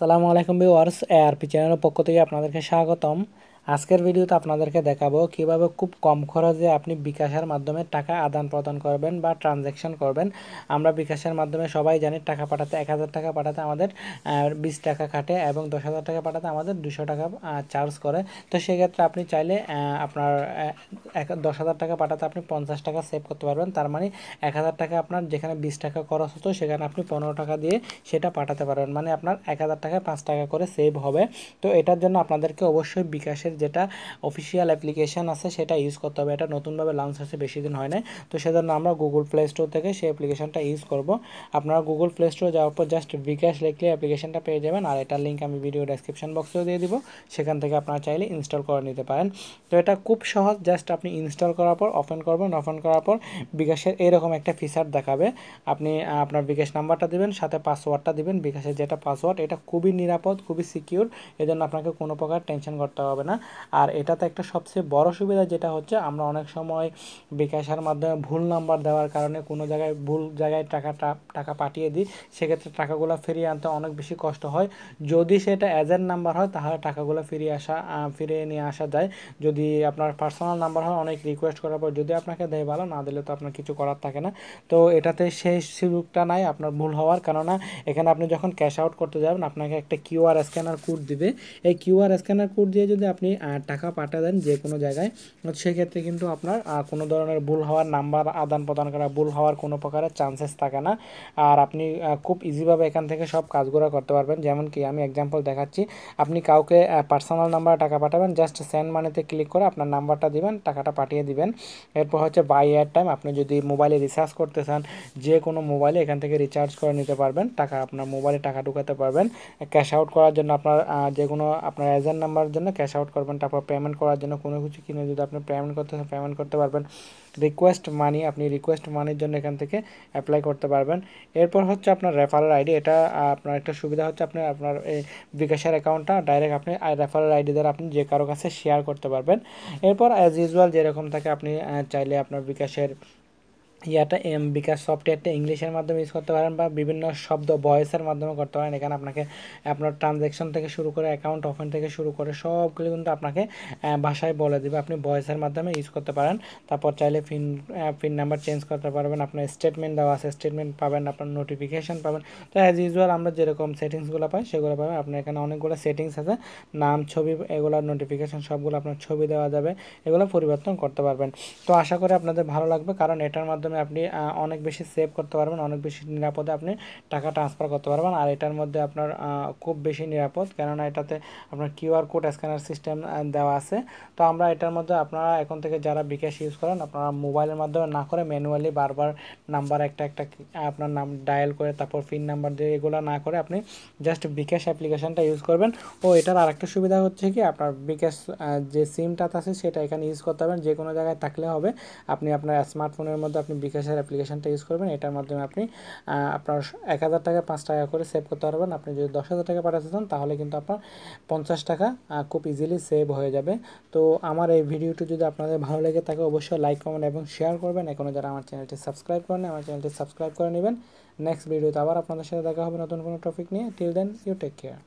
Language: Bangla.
সালামু আলাইকুম ভিউয়ার্স এআরপি চ্যানেলের পক্ষ থেকে আপনাদেরকে স্বাগতম। আজকের ভিডিওতে আপনাদেরকে দেখাবো কীভাবে খুব কম খরচে আপনি বিকাশের মাধ্যমে টাকা আদান প্রদান করবেন বা ট্রানজ্যাকশন করবেন। আমরা বিকাশের মাধ্যমে সবাই জানি টাকা পাঠাতে এক হাজার টাকা পাঠাতে আমাদের বিশ টাকা কাটে এবং দশ হাজার টাকা পাঠাতে আমাদের দুশো টাকা চার্জ করে। তো সেক্ষেত্রে আপনি চাইলে আপনার এক, দশ হাজার টাকা পাঠাতে আপনি পঞ্চাশ টাকা সেভ করতে পারবেন। তার মানে এক হাজার টাকা আপনার যেখানে বিশ টাকা খরচ হতো সেখানে আপনি পনেরো টাকা দিয়ে সেটা পাঠাতে পারবেন। মানে আপনার এক হাজার টাকায় পাঁচ টাকা করে সেভ হবে। তো এটার জন্য আপনাদেরকে অবশ্যই বিকাশের যেটা অফিসিয়াল অ্যাপ্লিকেশান আছে সেটা ইউজ করতে হবে। এটা নতুনভাবে লঞ্চ হয়েছে, বেশি দিন হয় না তো সেজন্য আমরা গুগল প্লে স্টোর থেকে সেই অ্যাপ্লিকেশানটা ইউজ করব। আপনারা গুগল প্লে স্টোরে যাওয়ার পর জাস্ট বিকাশ লিখলে অ্যাপ্লিকেশানটা পেয়ে যাবেন। আর এটার লিঙ্ক আমি ভিডিও ডেসক্রিপশন বক্সেও দিয়ে দিব। সেখান থেকে আপনারা চাইলে ইনস্টল করে নিতে পারেন। তো এটা খুব সহজ জাস্ট আপনি ইনস্টল করার পর ওপেন করবেন। ওপেন করার পর বিকাশের এরকম একটা ফিচার দেখাবে। আপনি আপনার বিকাশ নাম্বারটা দিবেন, সাথে পাসওয়ার্ডটা দিবেন। বিকাশের যেটা পাসওয়ার্ড এটা খুবই নিরাপদ, খুবই সিকিউর এজন্য আপনাকে কোনো প্রকার টেনশন করতে হবে না। আর এটাতে একটা সবচেয়ে বড় সুবিধা যেটা হচ্ছে, আমরা অনেক সময় বিকাশের মাধ্যমে ভুল নাম্বার দেওয়ার কারণে কোনো জায়গায় ভুল জায়গায় টাকাটা টাকা পাঠিয়ে দিই, সেক্ষেত্রে টাকাগুলো ফিরিয়ে আনতে অনেক বেশি কষ্ট হয়। যদি সেটা এজেন্ট নাম্বার হয়, তাহলে টাকাগুলো ফিরিয়ে আসা ফিরিয়ে নিয়ে আসা যায়। যদি আপনার পার্সোনাল নাম্বার হয়, অনেক রিকোয়েস্ট করার পর যদি আপনাকে দেয় ভালো, না দিলে তো আপনার কিছু করার থাকে না। তো এটাতে সেই সুযোগটা নাই আপনার ভুল হওয়ার, কেননা এখানে আপনি যখন ক্যাশ আউট করতে যাবেন, আপনাকে একটা কিউআর স্ক্যানার কোড দিবে। এই কিউআর স্ক্যানার কোড দিয়ে যদি আপনি টাকা পাঠিয়ে দেন যে কোনো জায়গায়, সেক্ষেত্রে কিন্তু আপনার কোনো ধরনের ভুল হওয়ার নাম্বার আদান প্রদান করা, ভুল হওয়ার কোনো প্রকারের চান্সেস থাকে না। আর আপনি খুব ইজিভাবে এখান থেকে সব কাজগুলো করতে পারবেন। যেমন কি আমি এক্সাম্পল দেখাচ্ছি, আপনি কাউকে পার্সোনাল নাম্বারে টাকা পাঠাবেন জাস্ট সেন্ড মানিতে ক্লিক করে আপনার নাম্বারটা দিবেন, টাকাটা পাঠিয়ে দিবেন। এরপর হচ্ছে বাই এয়ার টাইম আপনি যদি মোবাইলে রিচার্জ করতে চান, যে কোনো মোবাইলে এখান থেকে রিচার্জ করে নিতে পারবেন, টাকা আপনার মোবাইলে টাকা ঢুকাতে পারবেন। ক্যাশ আউট করার জন্য আপনার যে কোনো আপনার এজেন্ট নাম্বারের জন্য ক্যাশ আউট করবেন তারপর পেমেন্ট করার জন্য কোনো কিছু কিনে যদি আপনি পেমেন্ট করতে পেমেন্ট করতে পারবেন রিকোয়েস্ট মানি আপনি রিকোয়েস্ট মানির জন্য এখান থেকে অ্যাপ্লাই করতে পারবেন। এরপর হচ্ছে আপনার রেফারেল আইডি এটা আপনার একটা সুবিধা হচ্ছে আপনি আপনার এই বিকাশের অ্যাকাউন্টটা ডাইরেক্ট আপনি রেফারেল আইডি দ্বারা আপনি যে কারও কাছে শেয়ার করতে পারবেন। এরপর অ্যাজ ইউজুয়াল যেরকম থাকে আপনি চাইলে আপনার বিকাশের ইয়াটা বিকাশ সফটওয়্যারটা ইংলিশের মাধ্যমে ইউজ করতে পারেন বা বিভিন্ন শব্দ ভয়েসের মাধ্যমে করতে পারেন। এখানে আপনাকে আপনার ট্রানজ্যাকশন থেকে শুরু করে অ্যাকাউন্ট ওপেন থেকে শুরু করে সবগুলো কিন্তু আপনাকে ভাষায় বলে দেবে। আপনি ভয়েসের মাধ্যমে ইউজ করতে পারেন। তারপর চাইলে পিন পিন নাম্বার চেঞ্জ করতে পারবেন। আপনার স্টেটমেন্ট দেওয়া আছে স্টেটমেন্ট পাবেন, আপনার নোটিফিকেশান পাবেন। তো অ্যাজ ইউজুয়াল আমরা যেরকম সেটিংসগুলো পাই, সেগুলো পাবেন। আপনার এখানে অনেকগুলো সেটিংস আছে। নাম, ছবি এগুলোর নোটিফিকেশান সবগুলো আপনার ছবি দেওয়া যাবে। এগুলো পরিবর্তন করতে পারবেন। তো আশা করি আপনাদের ভালো লাগবে, কারণ এটার মাধ্যমে মাধ্যমে আপনি অনেক বেশি সেভ করতে পারবেন, অনেক বেশি নিরাপদে আপনি টাকা ট্রান্সফার করতে পারবেন। আর এটার মধ্যে আপনার খুব বেশি নিরাপদ, কেননা এটাতে আপনার কিউআর কোড স্ক্যানার সিস্টেম দেওয়া আছে। তো আমরা এটার মধ্যে আপনারা এখন থেকে যারা বিকাশ ইউজ করেন, আপনারা মোবাইলের মাধ্যমে না করে ম্যানুয়ালি বারবার নাম্বার একটা একটা আপনার নাম ডায়াল করে, তারপর পিন নাম্বার দিয়ে এগুলো না করে আপনি জাস্ট বিকাশ অ্যাপ্লিকেশানটা ইউজ করবেন। ও, এটার আরেকটা সুবিধা হচ্ছে কি, আপনার বিকাশ যে সিমটা আছে, সেটা এখানে ইউজ করতে পারবেন। যে কোনো জায়গায় থাকলে হবে। আপনি আপনার স্মার্টফোনের মধ্যে আপনি বিকাশের অ্যাপ্লিকেশনটা ইউজ করবেন, এটার মাধ্যমে আপনি আপনার এক হাজার টাকা, পাঁচ টাকা করে সেভ করতে পারবেন। আপনি যদি দশ হাজার টাকা পাঠাতে চান, তাহলে কিন্তু আপনার পঞ্চাশ টাকা খুব ইজিলি সেভ হয়ে যাবে। তো আমার এই ভিডিওটি যদি আপনাদের ভালো লেগে থাকে, অবশ্যই লাইক কমেন্ট এবং শেয়ার করবেন। এখনও যারা আমার চ্যানেলটি সাবস্ক্রাইব করেন আমার চ্যানেলটি সাবস্ক্রাইব করে নেবেন। নেক্সট ভিডিওতে আবার আপনাদের সাথে দেখা হবে নতুন কোনো টপিক নিয়ে। Till then you take care